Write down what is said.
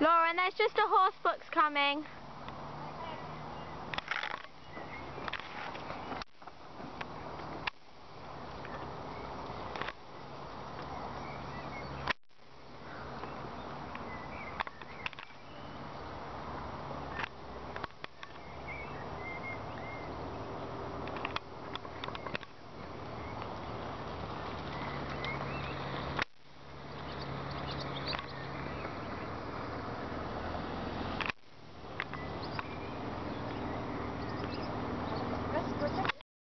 Lauren, there's just a horse box coming.